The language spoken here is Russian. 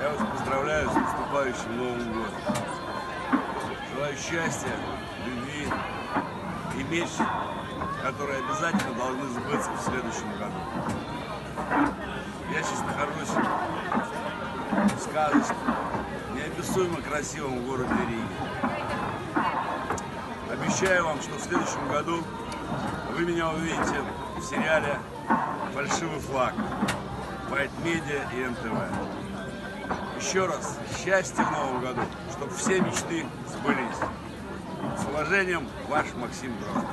Я вас поздравляю с наступающим Новым годом. Желаю счастья, любви и меч, которые обязательно должны сбыться в следующем году. Я сейчас нахожусь в сказочном, неописуемо красивом городе Риге. Обещаю вам, что в следующем году вы меня увидите в сериале «Фальшивый флаг». Media и НТВ. Еще раз счастья в новом году, чтобы все мечты сбылись. С уважением, ваш Максим Дрозд.